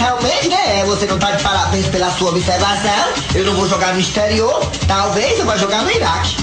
realmente, né? É, você não tá de parabéns pela sua observação. Eu não vou jogar no exterior. Talvez eu vá jogar no Iraque.